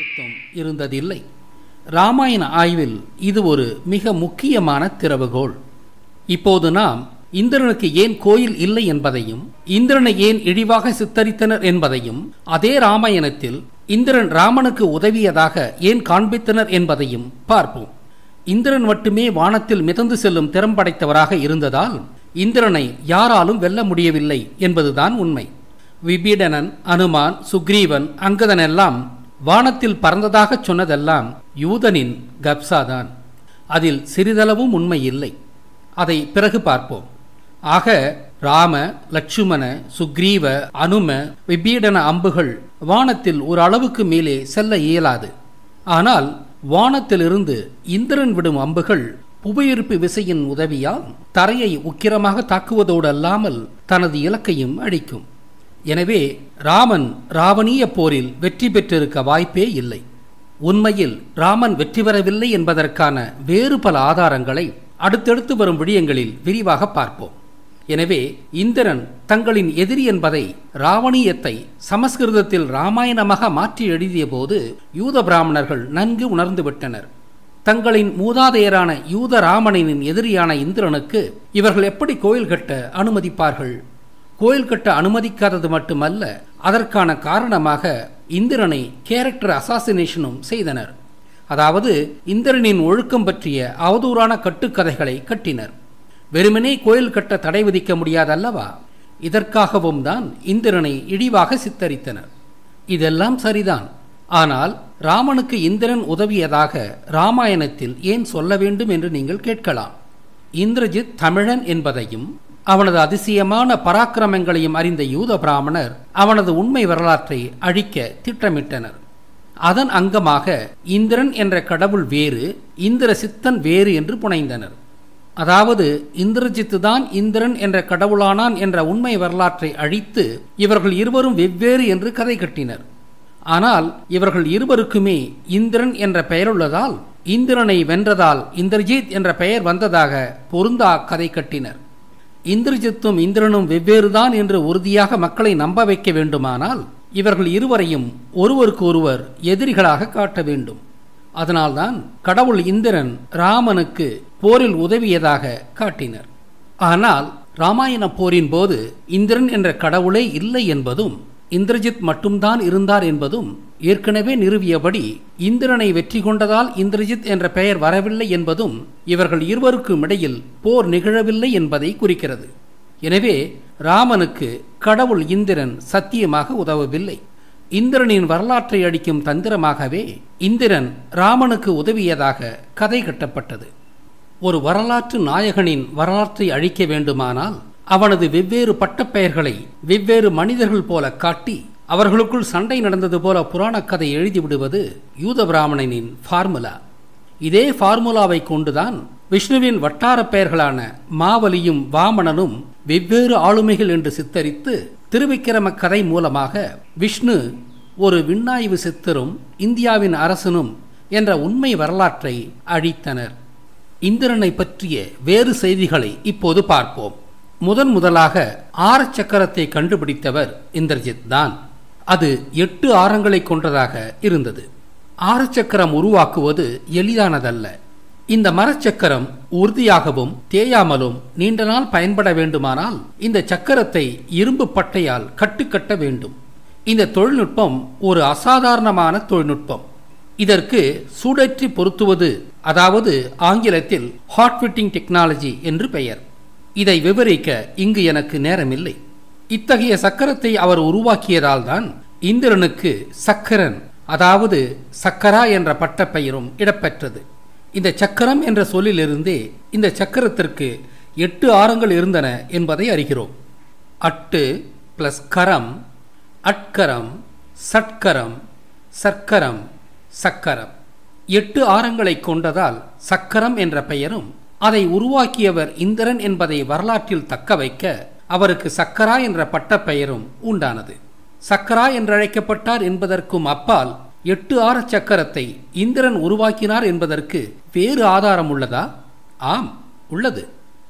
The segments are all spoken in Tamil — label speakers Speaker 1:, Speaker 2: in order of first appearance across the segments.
Speaker 1: அஸ்தித்வம் இருந்ததில்லை. ராமாயண ஆய்வில் இது ஒரு மிக முக்கியமான திறவுகோள். இப்போது நாம் இந்திரனுக்கு ஏன் கோயில் இல்லை என்பதையும் இந்திரனை ஏன் இழிவாக சித்தரித்தனர் என்பதையும் அதே ராமாயணத்தில் இந்திரன் ராமனுக்கு உதவியதாக ஏன் காண்பித்தனர் என்பதையும் பார்ப்போம். இந்திரன் மட்டுமே வானத்தில் மிதந்து செல்லும் திறம் படைத்தவராக இருந்ததால் இந்திரனை யாராலும் வெல்ல முடியவில்லை என்பதுதான் உண்மை. விபீடனன் அனுமான் சுக்ரீவன் அங்கதன் எல்லாம் வானத்தில் பறந்ததாக சொன்னதெல்லாம் யூதனின் கப்சாதான். அதில் சிறிதளவும் உண்மை இல்லை. அதை பிறகு பார்ப்போம். ஆக ராம லட்சுமண சுக்ரீவ அனும விபீடன அம்புகள் வானத்தில் ஒரு அளவுக்கு மேலே செல்ல இயலாது. ஆனால் வானத்திலிருந்து இந்திரன் விடும் அம்புகள் புவியீர்ப்பு விசையின் உதவியால் தரையை உக்கிரமாக தாக்குவதோடு அல்லாமல் தனது இலக்கையும் அழிக்கும். எனவே ராமன் ராவணீய போரில் வெற்றி பெற்றிருக்க வாய்ப்பே இல்லை. உண்மையில் ராமன் வெற்றி பெறவில்லை என்பதற்கான வேறு பல ஆதாரங்களை அடுத்தடுத்து வரும் விடயங்களில் விரிவாக பார்ப்போம். எனவே இந்திரன் தங்களின் எதிரி என்பதை ராவணீயத்தை சமஸ்கிருதத்தில் ராமாயணமாக மாற்றி எழுதிய போது யூத பிராமணர்கள் நன்கு உணர்ந்துவிட்டனர் தங்களின் மூதாதையரான யூத ராமணனின் எதிரியான இந்திரனுக்கு இவர்கள் எப்படி கோயில் கட்ட அனுமதிப்பார்கள் கோயில் கட்ட அனுமதிக்காதது மட்டுமல்ல அதற்கான காரணமாக இந்திரனை கேரக்டர் அசாசினேஷனும் செய்தனர். அதாவது இந்திரனின் ஒழுக்கம் பற்றிய அவதூறான கட்டுக்கதைகளை கட்டினர். வெறுமனே கோயில் கட்ட தடை விதிக்க முடியாதல்லவா? இதற்காகவும் தான் இந்திரனை இழிவாக சித்தரித்தனர். இதெல்லாம் சரிதான். ஆனால் ராமனுக்கு இந்திரன் உதவியதாக ராமாயணத்தில் ஏன் சொல்ல வேண்டும் என்று நீங்கள் கேட்கலாம். இந்திரஜித் தமிழன் என்பதையும் அவனது அதிசயமான பராக்கிரமங்களையும் அறிந்த யூத பிராமணர் அவனது உண்மை வரலாற்றை அழிக்க திட்டமிட்டனர். அதன் அங்கமாக இந்திரன் என்ற கடவுள் வேறு இந்திர சித்தன் வேறு என்று புனைந்தனர். அதாவது இந்திரஜித்து தான் இந்திரன் என்ற கடவுளானான் என்ற உண்மை வரலாற்றை அழித்து இவர்கள் இருவரும் வெவ்வேறு என்று கதை கட்டினர். ஆனால் இவர்கள் இருவருக்குமே இந்திரன் என்ற பெயருள்ளதால் இந்திரனை வென்றதால் இந்திரஜித் என்ற பெயர் வந்ததாக பொருந்தா கதை கட்டினர். இந்திரஜித்தும் இந்திரனும் வெவ்வேறுதான் என்று உறுதியாக மக்களை நம்ப வைக்க வேண்டுமானால் இவர்கள் இருவரையும் ஒருவருக்கு ஒருவர் எதிரிகளாக காட்ட வேண்டும். அதனால்தான் கடவுள் இந்திரன் ராமனுக்கு போரில் உதவியதாக காட்டினர். ஆனால் ராமாயண போரின் போது இந்திரன் என்ற கடவுளே இல்லை என்பதும் இந்திரஜித் மட்டும்தான் இருந்தார் என்பதும் ஏற்கனவே நிறுவியபடி இந்திரனை வெற்றி கொண்டதால் இந்திரஜித் என்ற பெயர் வரவில்லை என்பதும் இவர்கள் இருவருக்கும் இடையில் போர் நிகழவில்லை என்பதை குறிக்கிறது. எனவே ராமனுக்கு கடவுள் இந்திரன் சத்தியமாக உதவவில்லை. இந்திரனின் வரலாற்றை அடிக்கும் தந்திரமாகவே இந்திரன் ராமனுக்கு உதவியதாக கதை கட்டப்பட்டது. ஒரு வரலாற்று நாயகனின் வரலாற்றை அழிக்க வேண்டுமானால் அவனது வெவ்வேறு பட்டப்பெயர்களை வெவ்வேறு மனிதர்கள் போல காட்டி அவர்களுக்குள் சண்டை நடந்தது போல புராணக்கதை எழுதிவிடுவது யூத பிராமணனின் ஃபார்முலா. இதே ஃபார்முலாவை கொண்டுதான் விஷ்ணுவின் வட்டார பெயர்களான மாவலியும் வாமணனும் வெவ்வேறு ஆளுமைகள் என்று சித்தரித்து திருவிக்கிரம கதை மூலமாக விஷ்ணு ஒரு விண்ணாய்வு சித்தரும் இந்தியாவின் அரசனும் என்ற உண்மை வரலாற்றை அழித்தனர். இந்திரனை பற்றிய வேறு செய்திகளை இப்போது பார்ப்போம். முதன் முதலாக ஆர சக்கரத்தை கண்டுபிடித்தவர் இந்திரஜித் தான். அது எட்டு ஆரங்களை கொண்டதாக இருந்தது. ஆரச்சக்கரம் உருவாக்குவது எளிதானதல்ல. இந்த மரச்சக்கரம் உறுதியாகவும் தேயாமலும் நீண்ட நாள் பயன்பட வேண்டுமானால் இந்த சக்கரத்தை இரும்பு பட்டையால் கட்டுக்கட்ட வேண்டும். இந்த தொழில்நுட்பம் ஒரு அசாதாரணமான தொழில்நுட்பம். இதற்கு சூடற்றி பொருத்துவது அதாவது ஆங்கிலத்தில் ஹாட் ஃபிட்டிங் டெக்னாலஜி என்று பெயர். இதை விவரிக்க இங்கு எனக்கு நேரமில்லை. இத்தகைய சக்கரத்தை அவர் உருவாக்கியதால் தான் இந்திரனுக்கு சக்கரன் அதாவது சக்கரா என்ற பட்டப்பெயரும் இடம்பெற்றது. இந்த சக்கரம் என்ற சொல்லிலிருந்தே இந்த சக்கரத்திற்கு எட்டு ஆரங்கள் இருந்தன என்பதை அறிகிறோம். அட்டு பிளஸ் கரம் அட்கரம் சட்கரம் சர்க்கரம் சக்கரம். எட்டு ஆரங்களை கொண்டதால் சக்கரம் என்ற பெயரும் அதை உருவாக்கியவர் இந்திரன் என்பதை வரலாற்றில் தக்க வைக்க அவருக்கு சக்கரா என்ற பட்டப்பெயரும் உண்டானது. சக்கரா என்றழைக்கப்பட்டார் என்பதற்கும் அப்பால் எட்டு ஆர சக்கரத்தை இந்திரன் உருவாக்கினார் என்பதற்கு வேறு ஆதாரம் உள்ளதா? ஆம் உள்ளது.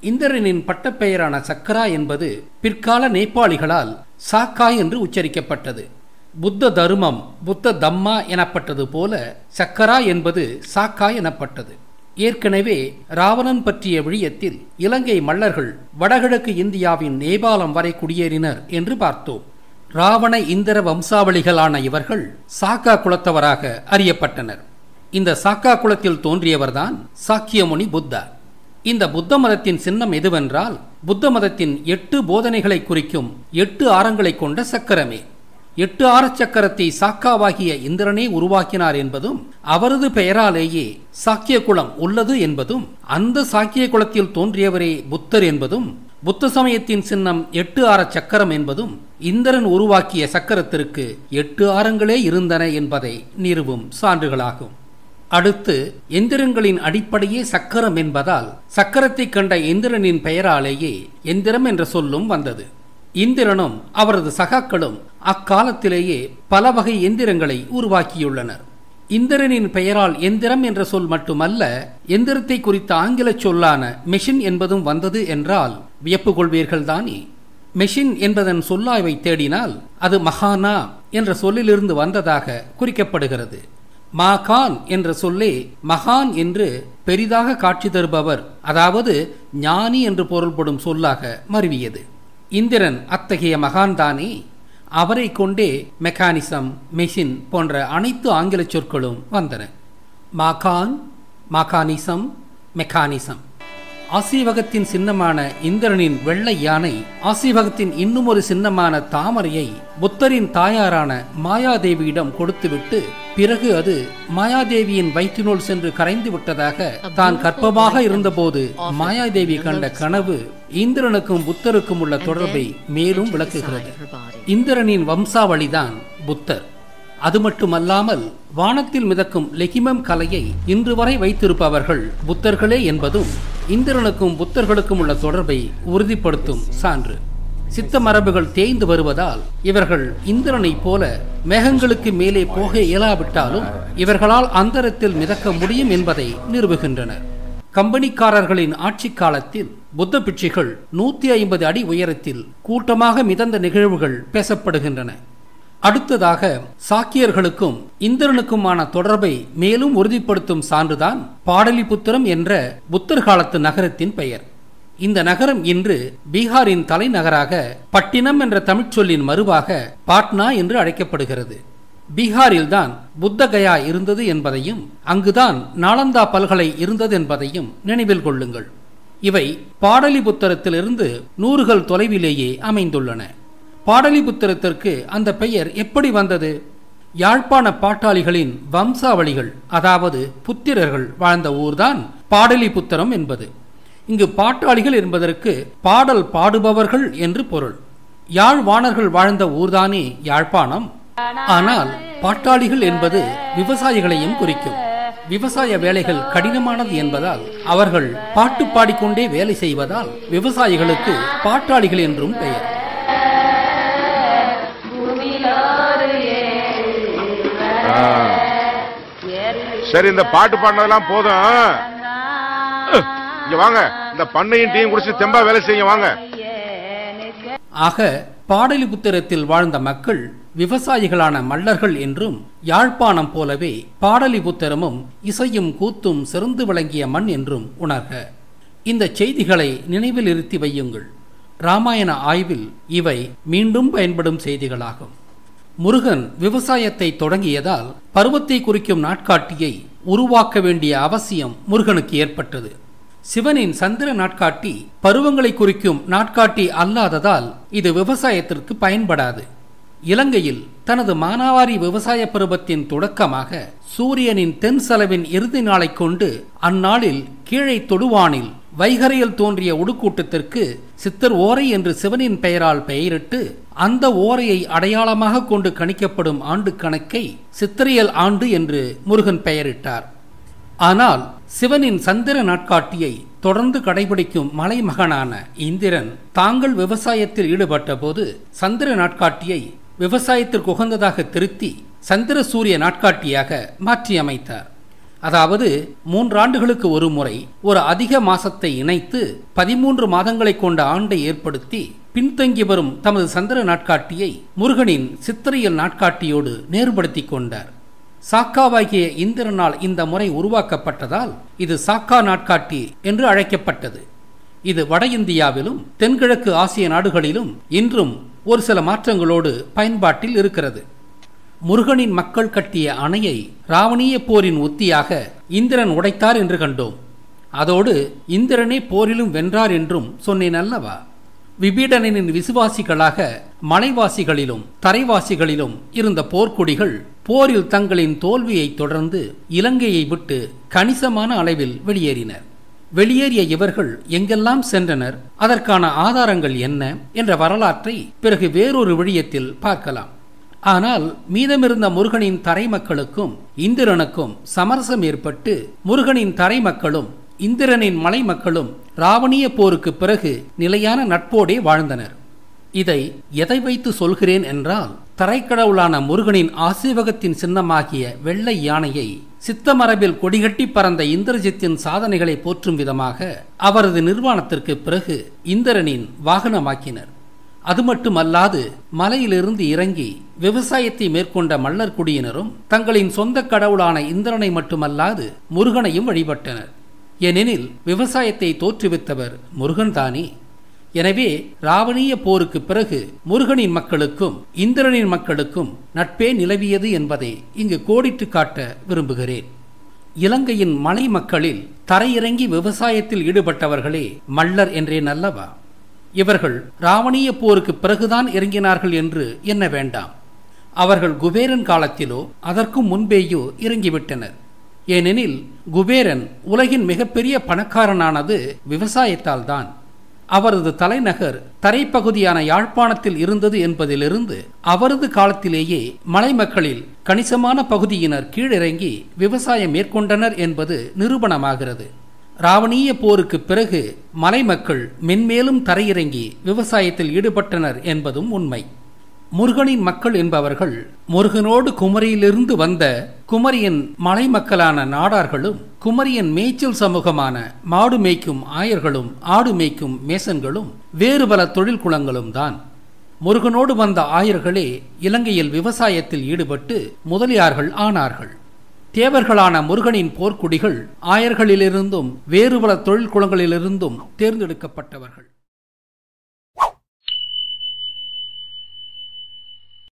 Speaker 1: இந்திரனின் பட்டப்பெயரான சக்கரா என்பது பிற்கால நேபாளிகளால் சாக்கா என்று உச்சரிக்கப்பட்டது. புத்த தருமம் புத்த தம்மா எனப்பட்டது போல சக்கரா என்பது சாக்கா எனப்பட்டது. ஏற்கனவே ராவணன் பற்றிய விழியத்தில் இலங்கை மல்லர்கள் வடகிழக்கு இந்தியாவின் நேபாளம் வரை குடியேறினர் என்று பார்த்தோம். ராவண இந்திர வம்சாவளிகளான இவர்கள் சாக்கா குலத்தவராக அறியப்பட்டனர். இந்த சாக்கா குலத்தில் தோன்றியவர்தான் சாக்கியமுனி புத்தா. இந்த புத்த மதத்தின் சின்னம் எதுவென்றால் புத்த மதத்தின் எட்டு போதனைகளை குறிக்கும் எட்டு ஆரங்களை கொண்ட சக்கரமே. எட்டு ஆரச்சக்கரத்தை சாக்காவாகிய இந்திரனே உருவாக்கினார் என்பதும் அவரது பெயராலேயே சாக்கிய குலம் உள்ளது என்பதும் அந்த சாக்கிய குலத்தில் தோன்றியவரே புத்தர் என்பதும் புத்த சமயத்தின் சின்னம் எட்டு ஆர சக்கரம் என்பதும் இந்திரன் உருவாக்கிய சக்கரத்திற்கு எட்டு ஆரங்களே இருந்தன என்பதை நிறுவும் சான்றுகளாகும். அடுத்து எந்திரங்களின் அடிப்படையே சக்கரம் என்பதால் சக்கரத்தை கண்ட இந்திரனின் பெயராலேயே எந்திரம் என்ற சொல்லும் வந்தது. இந்திரனும் அவரது சகாக்களும் அக்காலத்திலேயே பல வகை எந்திரங்களை உருவாக்கியுள்ளனர். இந்திரனின் பெயரால் எந்திரம் என்ற சொல் மட்டுமல்ல எந்திரத்தை குறித்த ஆங்கில சொல்லான மெஷின் என்பதும் வந்தது என்றால் வியப்பு கொள்வீர்கள்தானே மெஷின் என்பதன் சொல்லாய்வை தேடினால் அது மகானா என்ற சொல்லிலிருந்து வந்ததாக குறிக்கப்படுகிறது. மாகான் என்ற சொல்லே மகான் என்று பெரிதாக காட்சி தருபவர் அதாவது ஞானி என்று பொருள்படும் சொல்லாக மருவியது. இந்திரன் அத்தகைய மகான்தானே? அவரை கொண்டே மெக்கானிசம் மெஷின் போன்ற அனைத்து ஆங்கில சொற்களும் வந்தன. மாகான் மாகானிசம் மெக்கானிசம். ஆசீவகத்தின் சின்னமான இந்திரனின் வெள்ளை யானை ஆசீவகத்தின் இன்னும் ஒரு சின்னமான தாமரையை புத்தரின் தாயாரான மாயாதேவியிடம் கொடுத்துவிட்டு பிறகு அது மாயாதேவியின் வயிற்றினுள் சென்று கரைந்து விட்டதாக தான் கற்பமாக இருந்தபோது மாயாதேவி கண்ட கனவு இந்திரனுக்கும் புத்தருக்கும் உள்ள தொடர்பை மேலும் விளக்குகிறது. இந்திரனின் வம்சாவளிதான் புத்தர். அது மட்டுமல்லாமல் வானத்தில் மிதக்கும் லெகிமம் கலையை இன்று வரை வைத்திருப்பவர்கள் புத்தர்களே என்பதும் இந்திரனுக்கும் புத்தர்களுக்கும் உள்ள தொடர்பை உறுதிப்படுத்தும் சான்று. சித்த மரபுகள் தேய்ந்து வருவதால் இவர்கள் இந்திரனைப் போல மேகங்களுக்கு மேலே போக இயலாவிட்டாலும் இவர்களால் அந்தரத்தில் மிதக்க முடியும் என்பதை நிறுவுகின்றனர். கம்பெனிக்காரர்களின் ஆட்சி காலத்தில் புத்த பிட்சிகள் நூத்தி ஐம்பது அடி உயரத்தில் கூட்டமாக மிதந்த நிகழ்வுகள் பேசப்படுகின்றன. அடுத்ததாக சாக்கியர்களுக்கும் இந்திரனுக்குமான தொடர்பை மேலும் உறுதிப்படுத்தும் சான்றுதான் பாடலிபுத்திரம் என்ற புத்தர் காலத்து நகரத்தின் பெயர். இந்த நகரம் இன்று பீகாரின் தலைநகராக பட்டினம் என்ற தமிழ்ச்சொல்லின் மருவாக மறுவாக பாட்னா என்று அழைக்கப்படுகிறது. பீகாரில்தான் புத்தகயா இருந்தது என்பதையும் அங்குதான் நாலந்தா பல்கலை இருந்தது என்பதையும் நினைவில் கொள்ளுங்கள். இவை பாடலிபுத்திரத்திலிருந்து நூறுகள் தொலைவிலேயே அமைந்துள்ளன. பாடலிபுத்திரத்திற்கு அந்த பெயர் எப்படி வந்தது? யாழ்ப்பாண பாட்டாளிகளின் வம்சாவளிகள் அதாவது புத்திரர்கள் வாழ்ந்த ஊர்தான் பாடலிபுத்திரம் என்பது. இங்கு பாட்டாளிகள் என்பதற்கு பாடல் பாடுபவர்கள் என்று பொருள். யாழ்வாணர்கள் வாழ்ந்த ஊர்தானே யாழ்ப்பாணம்? ஆனால் பாட்டாளிகள் என்பது விவசாயிகளையும் குறிக்கும். விவசாய வேலைகள் கடினமானது என்பதால் அவர்கள் பாட்டு பாடிக்கொண்டே வேலை செய்வதால் விவசாயிகளுக்கு பாட்டாளிகள் என்றும் பெயர்.
Speaker 2: சரி இந்த பாட்டு பாடினதெல்லாம் போதும். இங்க வாங்க. இந்த பண்ணையும் டீயும் குடிச்சு தெம்பா வேலை செய்ய வாங்க.
Speaker 1: ஆக பாடலிபுத்திரத்தில் வாழ்ந்த மக்கள் விவசாயிகளான மல்லர்கள் என்றும் யாழ்ப்பாணம் போலவே பாடலிபுத்திரமும் இசையும் கூத்தும் சிறந்து விளங்கிய மண் என்றும் உணர்க. இந்த செய்திகளை நினைவில் இருத்தி வையுங்கள். ராமாயண ஆய்வில் இவை மீண்டும் பயன்படும் செய்திகளாகும். முருகன் விவசாயத்தை தொடங்கியதால் பருவத்தை குறிக்கும் நாட்காட்டியை உருவாக்க வேண்டிய அவசியம் முருகனுக்கு ஏற்பட்டது. சிவனின் சந்திர நாட்காட்டி பருவங்களை குறிக்கும் நாட்காட்டி அல்லாததால் இது விவசாயத்திற்கு பயன்படாது. இலங்கையில் தனது மானாவாரி விவசாய பருவத்தின் தொடக்கமாக சூரியனின் தென் செலவின் இறுதி நாளைக் கொண்டு அந்நாளில் கீழே தொடுவானில் வைகரையில் தோன்றிய உடுக்கூட்டத்திற்கு சித்தர் ஓரை என்று சிவனின் பெயரால் பெயரிட்டு அந்த ஓரையை அடையாளமாக கொண்டு கணிக்கப்படும் ஆண்டு கணக்கை சித்திரையல் ஆண்டு என்று முருகன் பெயரிட்டார். ஆனால் சிவனின் சந்திர நாட்காட்டியை தொடர்ந்து கடைபிடிக்கும் மலைமகனான இந்திரன் தாங்கள் விவசாயத்தில் ஈடுபட்ட போது சந்திர நாட்காட்டியை விவசாயத்திற்கு உகந்ததாக திருத்தி சந்திர சூரிய நாட்காட்டியாக மாற்றி அமைத்தார் அதாவது மூன்றாண்டுகளுக்கு ஒரு முறை ஒரு அதிக மாசத்தை இணைத்து பதிமூன்று மாதங்களை கொண்ட ஆண்டை ஏற்படுத்தி பின்தங்கி வரும் தமது சந்திர நாட்காட்டியை முருகனின் சித்திரையல் நாட்காட்டியோடு நேர்படுத்தி கொண்டார். சாக்காவாகிய இந்திரனால் இந்த முறை உருவாக்கப்பட்டதால் இது சாக்கா நாட்காட்டி என்று அழைக்கப்பட்டது. இது வட இந்தியாவிலும் தென்கிழக்கு ஆசிய நாடுகளிலும் இன்றும் ஒரு சில மாற்றங்களோடு பயன்பாட்டில் இருக்கிறது. முருகனின் மக்கள் கட்டிய அணையை ராவணீய போரின் உத்தியாக இந்திரன் உடைத்தார் என்று கண்டோம். அதோடு இந்திரனே போரிலும் வென்றார் என்றும் சொன்னேன் அல்லவா? விபீடனின் விசுவாசிகளாக மலைவாசிகளிலும் தரைவாசிகளிலும் இருந்த போர்க்குடிகள் போரில் தங்களின் தோல்வியைத் தொடர்ந்து இலங்கையை விட்டு கணிசமான அளவில் வெளியேறினர். வெளியேறிய இவர்கள் எங்கெல்லாம் சென்றனர்? அதற்கான ஆதாரங்கள் என்ன? என்ற வரலாற்றை பிறகு வேறொரு விழியத்தில் பார்க்கலாம். ஆனால் மீதமிருந்த முருகனின் தரை மக்களுக்கும் இந்திரனுக்கும் சமரசம் ஏற்பட்டு முருகனின் தரை மக்களும் இந்திரனின் மலை மக்களும் ராவணிய போருக்கு பிறகு நிலையான நட்போடே வாழ்ந்தனர். இதை எதை வைத்து சொல்கிறேன் என்றால் தரைக்கடவுளான முருகனின் ஆசீவகத்தின் சின்னமாகிய வெள்ளை யானையை சித்தமரபில் கொடிகட்டி பறந்த இந்திரஜித்தின் சாதனைகளை போற்றும் விதமாக அவரது நிர்வாணத்திற்கு பிறகு இந்திரனின் வாகனமாக்கினர். அது மட்டுமல்லாது மலையிலிருந்து இறங்கி விவசாயத்தை மேற்கொண்ட மல்லர் குடியினரும் தங்களின் சொந்த கடவுளான இந்திரனை மட்டுமல்லாது முருகனையும் வழிபட்டனர். ஏனெனில் விவசாயத்தை தோற்றுவித்தவர் முருகன்தானே. எனவே ராவணீய போருக்கு பிறகு முருகனின் மக்களுக்கும் இந்திரனின் மக்களுக்கும் நட்பே நிலவியது என்பதை இங்கு கோடிட்டு காட்ட விரும்புகிறேன். இலங்கையின் மலை மக்களில் தரையிறங்கி விவசாயத்தில் ஈடுபட்டவர்களே மல்லர் என்றேன் அல்லவா? இவர்கள் ராவணீய போருக்கு பிறகுதான் இறங்கினார்கள் என்று எண்ண வேண்டாம். அவர்கள் குபேரன் காலத்திலோ அதற்கும் முன்பேயோ இறங்கிவிட்டனர். ஏனெனில் குபேரன் உலகின் மிகப்பெரிய பணக்காரனானது விவசாயத்தால் தான் அவரது தலைநகர் தரைப்பகுதியான யாழ்ப்பாணத்தில் இருந்தது என்பதிலிருந்து அவரது காலத்திலேயே மலை மக்களில் கணிசமான பகுதியினர் கீழிறங்கி விவசாயம் மேற்கொண்டனர் என்பது நிரூபணமாகிறது. ராவணீய போருக்கு பிறகு மலைமக்கள் மென்மேலும் தரையிறங்கி விவசாயத்தில் ஈடுபட்டனர் என்பதும் உண்மை. முருகனின் மக்கள் என்பவர்கள் முருகனோடு குமரியிலிருந்து வந்த குமரியின் மலை மக்களான நாடார்களும் குமரியின் மேய்ச்சல் சமூகமான மாடு மேய்க்கும் ஆயர்களும் ஆடு மேய்க்கும் மேசன்களும் வேறு பல தொழில் குளங்களும் தான். முருகனோடு வந்த ஆயர்களே இலங்கையில் விவசாயத்தில் ஈடுபட்டு முதலியார்கள் ஆனார்கள். தேவர்களான முருகனின் போர்க்குடிகள் ஆயர்களிலிருந்தும் வேறு பல தொழில் குளங்களிலிருந்தும் தேர்ந்தெடுக்கப்பட்டவர்கள்.